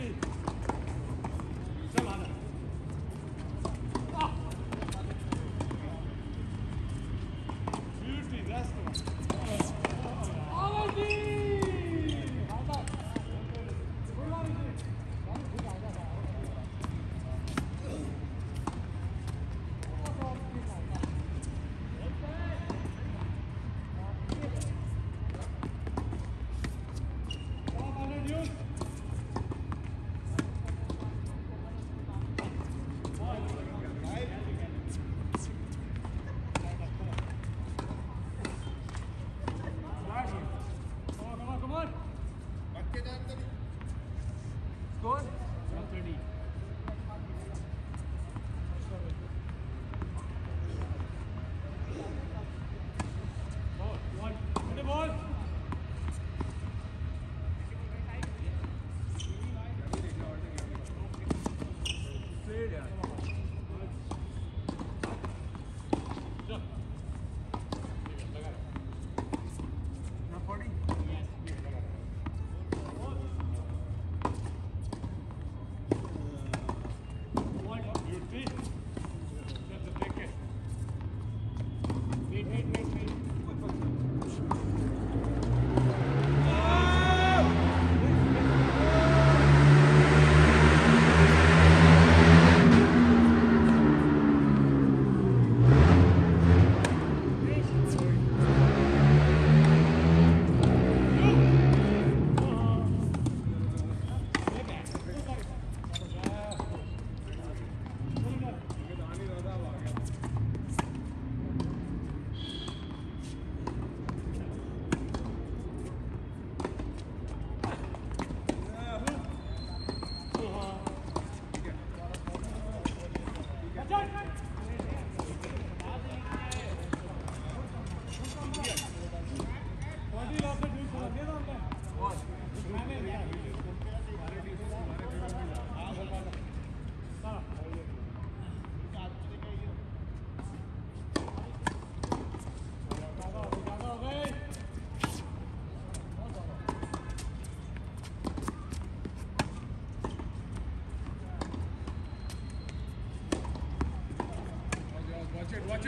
Thank you.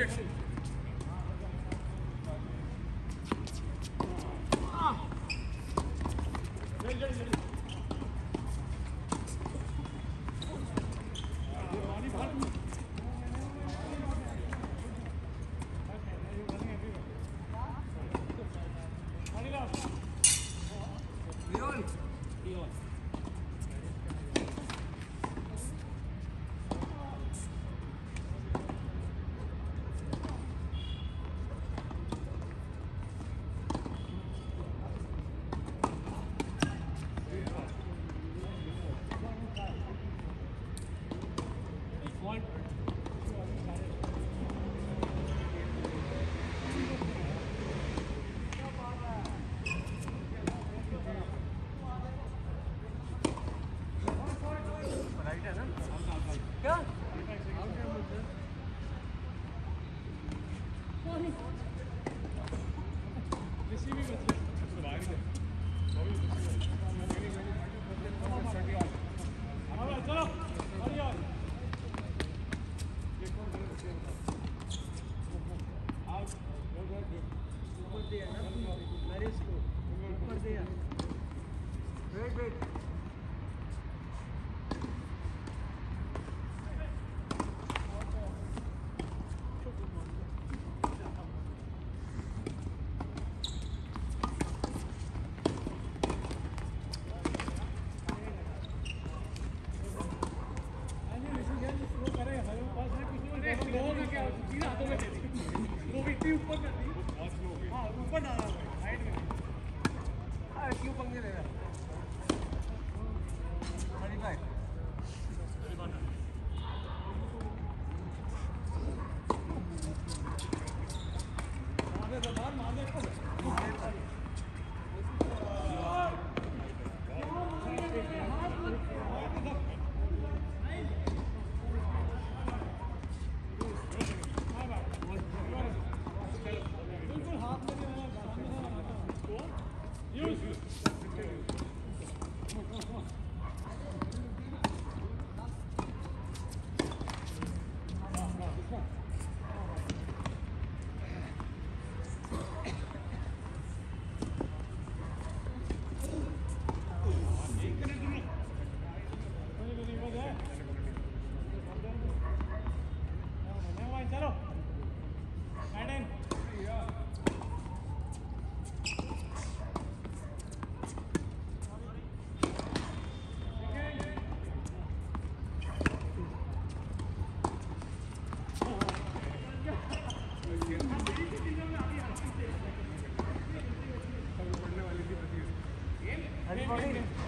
restriction Watch it. ऊपर ना Friday.